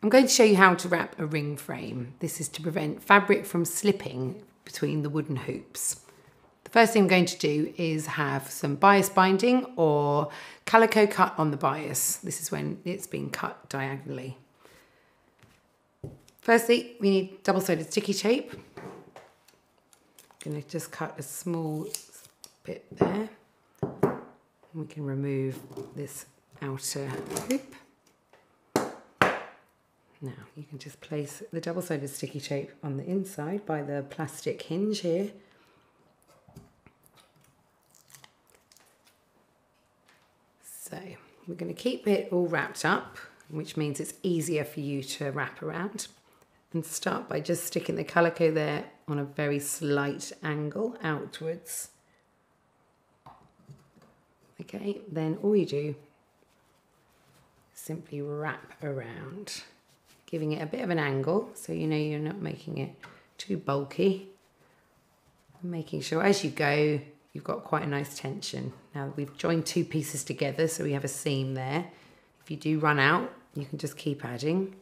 I'm going to show you how to wrap a ring frame. This is to prevent fabric from slipping between the wooden hoops. The first thing I'm going to do is have some bias binding or calico cut on the bias. This is when it's been cut diagonally. Firstly, we need double-sided sticky tape. I'm going to just cut a small bit there. We can remove this outer hoop. Now you can just place the double-sided sticky tape on the inside by the plastic hinge here. So we're going to keep it all wrapped up, which means it's easier for you to wrap around. And start by just sticking the calico there on a very slight angle outwards. Okay, then all you do simply wrap around giving it a bit of an angle so you know you're not making it too bulky. Making sure as you go, you've got quite a nice tension. Now we've joined two pieces together so we have a seam there. If you do run out, you can just keep adding.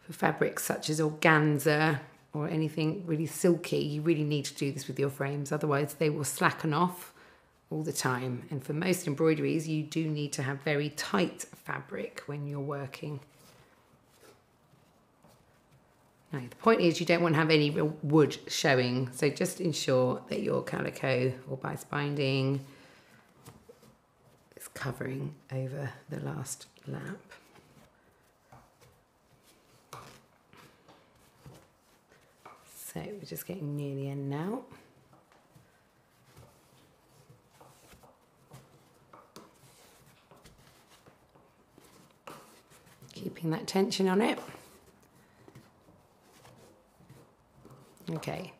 For fabrics such as organza or anything really silky, you really need to do this with your frames, otherwise they will slacken off all the time. And for most embroideries, you do need to have very tight fabric when you're working. Now, the point is you don't want to have any real wood showing, so just ensure that your calico or bias binding is covering over the last lap. So we're just getting near the end now. Keeping that tension on it. Okay,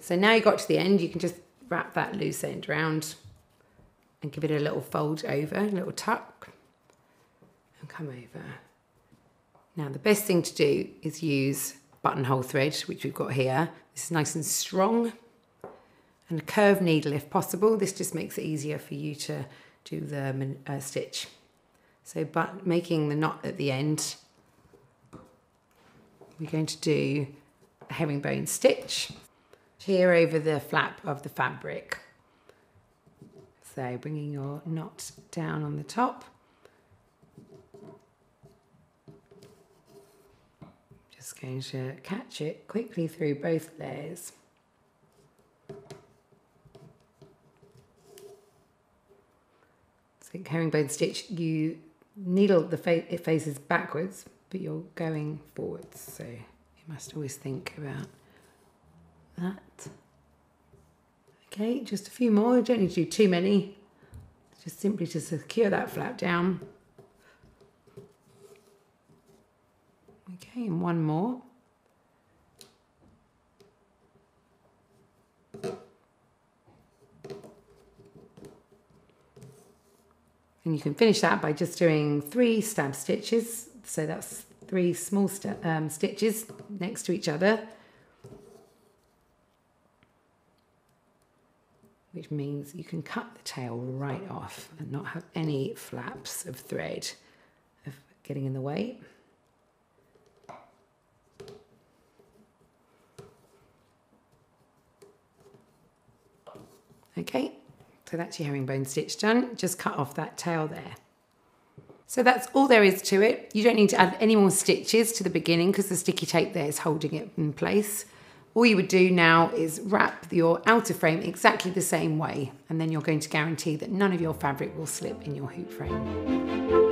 so now you got to the end, you can just wrap that loose end round and give it a little fold over, a little tuck, and come over. Now the best thing to do is use buttonhole thread, which we've got here. This is nice and strong, and a curved needle if possible. This just makes it easier for you to do the uh, stitch. So but making the knot at the end, we're going to do a herringbone stitch here over the flap of the fabric. So bringing your knot down on the top. Just going to catch it quickly through both layers. So herringbone stitch, you needle the fa it faces backwards, but you're going forwards. So you must always think about that. Okay, just a few more. You don't need to do too many. Just simply to secure that flap down. Okay, and one more. And you can finish that by just doing three stab stitches. So that's three small st um, stitches next to each other. Which means you can cut the tail right off and not have any flaps of thread of getting in the way. Okay, so that's your herringbone stitch done. Just cut off that tail there. So that's all there is to it. You don't need to add any more stitches to the beginning because the sticky tape there is holding it in place. All you would do now is wrap your outer frame exactly the same way and then you're going to guarantee that none of your fabric will slip in your hoop frame.